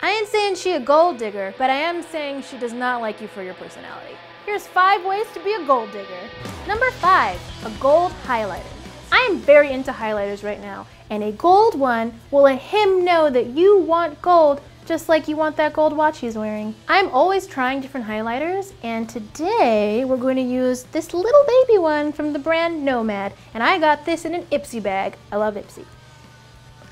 I ain't saying she a gold digger, but I am saying she does not like you for your personality. Here's five ways to be a gold digger. Number five, a gold highlighter. I am very into highlighters right now, and a gold one will let him know that you want gold just like you want that gold watch he's wearing. I'm always trying different highlighters, and today we're going to use this little baby one from the brand Nomad, and I got this in an Ipsy bag. I love Ipsy.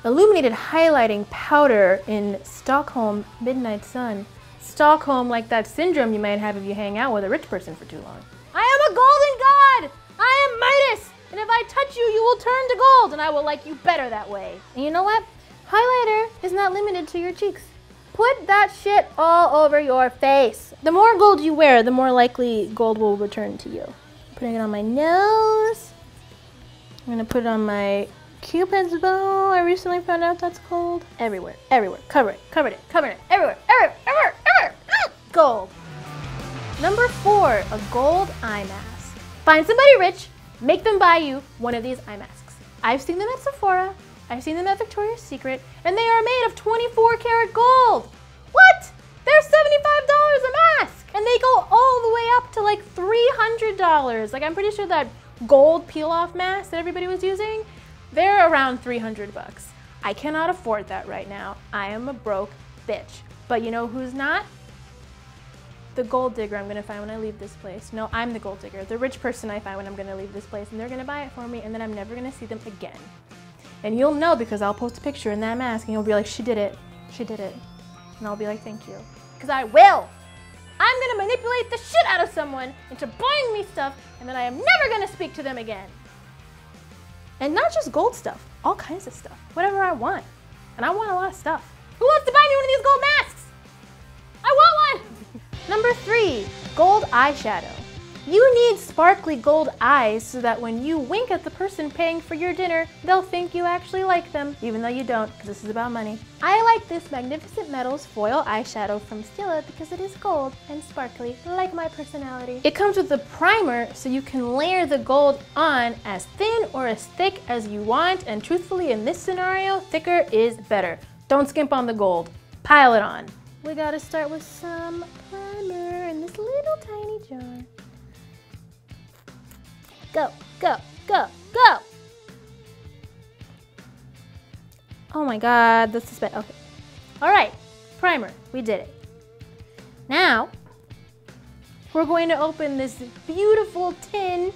Illuminated highlighting powder in Stockholm Midnight Sun. Stockholm like that syndrome you might have if you hang out with a rich person for too long. I am a golden god! I am Midas! And if I touch you, you will turn to gold, and I will like you better that way. And you know what? Highlighter is not limited to your cheeks. Put that shit all over your face. The more gold you wear, the more likely gold will return to you. I'm Putting it on my nose. I'm gonna put it on my cupid's bow. I recently found out that's called. Everywhere, everywhere. Cover it, cover it, cover it. Everywhere, everywhere, everywhere, everywhere. Ah! Gold. Number four, a gold eye mask. Find somebody rich, make them buy you one of these eye masks. I've seen them at Sephora. I've seen them at Victoria's Secret, and they are made of 24 karat gold. What? They're $75 a mask, and they go all the way up to like $300. Like I'm pretty sure that gold peel-off mask that everybody was using, they're around 300 bucks. I cannot afford that right now. I am a broke bitch. But you know who's not? The gold digger I'm gonna find when I leave this place. No, I'm the gold digger. The rich person I find when I'm gonna leave this place, and they're gonna buy it for me, and then I'm never gonna see them again. And you'll know because I'll post a picture in that mask and you'll be like, she did it. She did it. And I'll be like, thank you. Because I will. I'm to manipulate the shit out of someone into buying me stuff and then I am never to speak to them again. And not just gold stuff, all kinds of stuff. Whatever I want. And I want a lot of stuff. Who wants to buy me one of these gold masks? I want one! Number three, gold eyeshadow. You need sparkly gold eyes so that when you wink at the person paying for your dinner, they'll think you actually like them, even though you don't, because this is about money. I like this Magnificent Metals foil eyeshadow from Stila because it is gold and sparkly, like my personality. It comes with a primer so you can layer the gold on as thin or as thick as you want, and truthfully in this scenario, thicker is better. Don't skimp on the gold. Pile it on. We gotta start with some primer in this little tiny jar. Go, go, go, go! Oh my god, this is bad. Okay. Alright, primer. We did it. Now, we're going to open this beautiful tin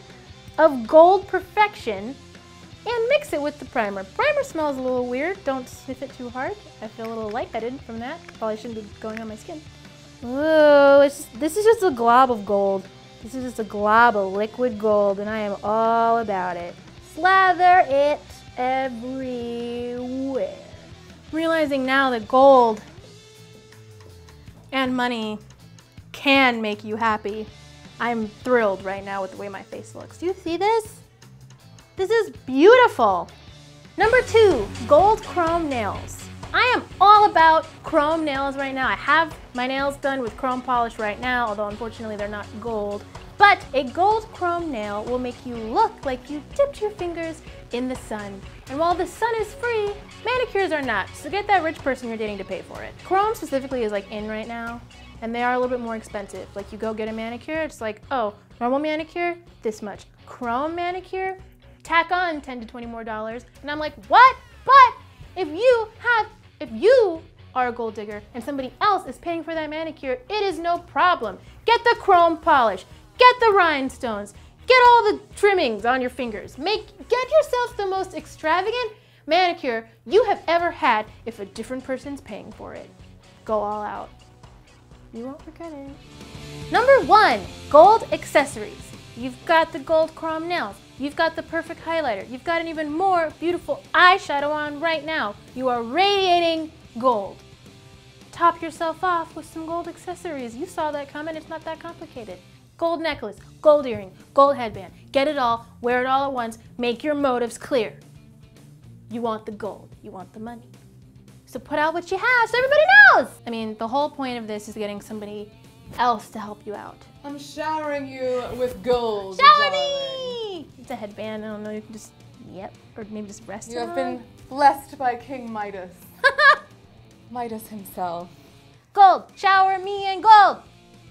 of gold perfection and mix it with the primer. Primer smells a little weird. Don't sniff it too hard. I feel a little lightheaded from that. Probably shouldn't be going on my skin. Whoa, just, this is just a glob of gold. This is just a glob of liquid gold and I am all about it. Slather it everywhere. Realizing now that gold and money can make you happy. I'm thrilled right now with the way my face looks. Do you see this? This is beautiful. Number two, gold chrome nails. I am all about chrome nails right now. I have my nails done with chrome polish right now, although unfortunately they're not gold. But a gold chrome nail will make you look like you dipped your fingers in the sun. And while the sun is free, manicures are not. So get that rich person you're dating to pay for it. Chrome specifically is like in right now, and they are a little bit more expensive. Like you go get a manicure, it's like, oh, normal manicure, this much. Chrome manicure, tack on 10 to 20 more dollars. And I'm like, what? But if you have if you are a gold digger and somebody else is paying for that manicure, it is no problem. Get the chrome polish, get the rhinestones, get all the trimmings on your fingers. Make get yourself the most extravagant manicure you have ever had if a different person's paying for it. Go all out. You won't regret it. Number one, gold accessories. You've got the gold chrome nails. You've got the perfect highlighter. You've got an even more beautiful eyeshadow on right now. You are radiating gold. Top yourself off with some gold accessories. You saw that coming. It's not that complicated. Gold necklace, gold earring, gold headband. Get it all, wear it all at once. Make your motives clear. You want the gold. You want the money. So put out what you have so everybody knows. I mean, the whole point of this is getting somebody else to help you out. I'm showering you with gold. Shower me! It's a headband. I don't know. You can just, yep, or maybe just rest You have been blessed by King Midas. Midas himself. Gold, shower me in gold.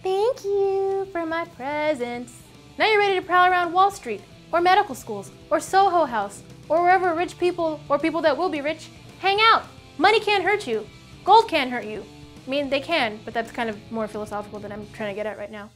Thank you for my presents. Now you're ready to prowl around Wall Street, or medical schools, or Soho House, or wherever rich people, or people that will be rich, hang out. Money can't hurt you. Gold can't hurt you. I mean, they can, but that's kind of more philosophical than I'm trying to get at right now.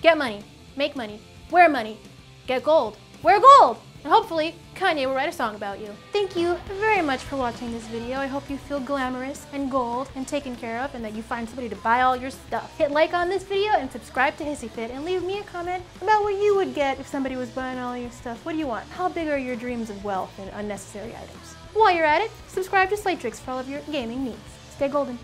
Get money, make money, wear money, get gold, wear gold, and hopefully Kanye will write a song about you. Thank you very much for watching this video. I hope you feel glamorous and gold and taken care of and that you find somebody to buy all your stuff. Hit like on this video and subscribe to HissyFit and leave me a comment about what you would get if somebody was buying all your stuff. What do you want? How big are your dreams of wealth and unnecessary items? While you're at it, subscribe to Slaytrix for all of your gaming needs. Stay golden.